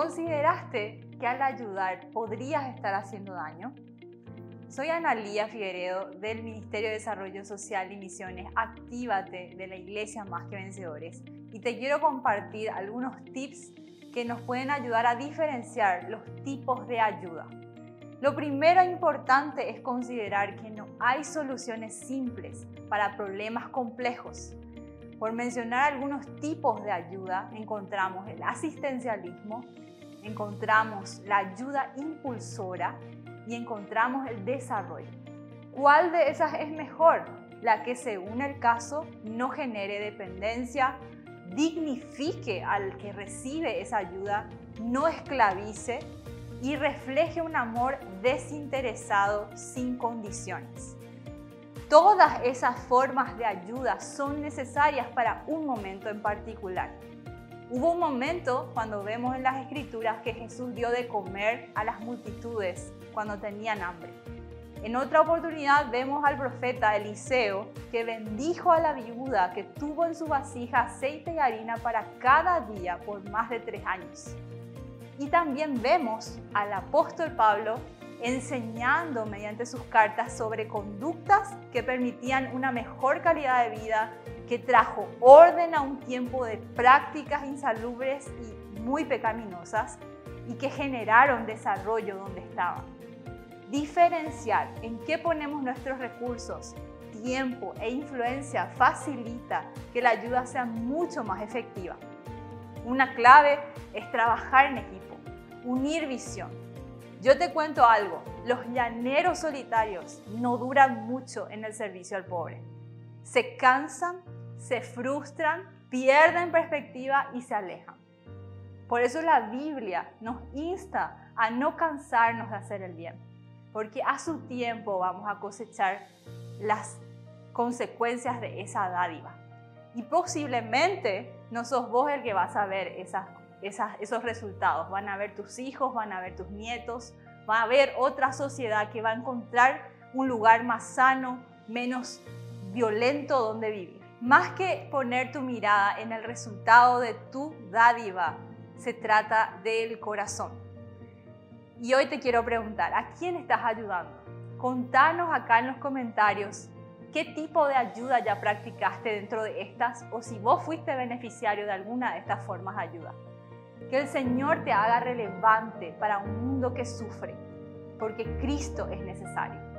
¿Consideraste que al ayudar podrías estar haciendo daño? Soy Analía Figueredo del Ministerio de Desarrollo Social y Misiones Actívate de la Iglesia Más que Vencedores y te quiero compartir algunos tips que nos pueden ayudar a diferenciar los tipos de ayuda. Lo primero importante es considerar que no hay soluciones simples para problemas complejos. Por mencionar algunos tipos de ayuda, encontramos el asistencialismo, encontramos la ayuda impulsora y encontramos el desarrollo. ¿Cuál de esas es mejor? La que según el caso no genere dependencia, dignifique al que recibe esa ayuda, no esclavice y refleje un amor desinteresado sin condiciones. Todas esas formas de ayuda son necesarias para un momento en particular. Hubo un momento cuando vemos en las escrituras que Jesús dio de comer a las multitudes cuando tenían hambre. En otra oportunidad vemos al profeta Eliseo que bendijo a la viuda que tuvo en su vasija aceite y harina para cada día por más de tres años. Y también vemos al apóstol Pablo enseñando mediante sus cartas sobre conductas que permitían una mejor calidad de vida, que trajo orden a un tiempo de prácticas insalubres y muy pecaminosas y que generaron desarrollo donde estaban. Diferenciar en qué ponemos nuestros recursos, tiempo e influencia facilita que la ayuda sea mucho más efectiva. Una clave es trabajar en equipo, unir visión, yo te cuento algo, los llaneros solitarios no duran mucho en el servicio al pobre. Se cansan, se frustran, pierden perspectiva y se alejan. Por eso la Biblia nos insta a no cansarnos de hacer el bien, porque a su tiempo vamos a cosechar las consecuencias de esa dádiva. Y posiblemente no sos vos el que vas a ver esas esos resultados. Van a ver tus hijos, van a ver tus nietos, va a haber otra sociedad que va a encontrar un lugar más sano, menos violento donde vivir. Más que poner tu mirada en el resultado de tu dádiva, se trata del corazón. Y hoy te quiero preguntar, ¿a quién estás ayudando? Contanos acá en los comentarios qué tipo de ayuda ya practicaste dentro de estas o si vos fuiste beneficiario de alguna de estas formas de ayuda. Que el Señor te haga relevante para un mundo que sufre, porque Cristo es necesario.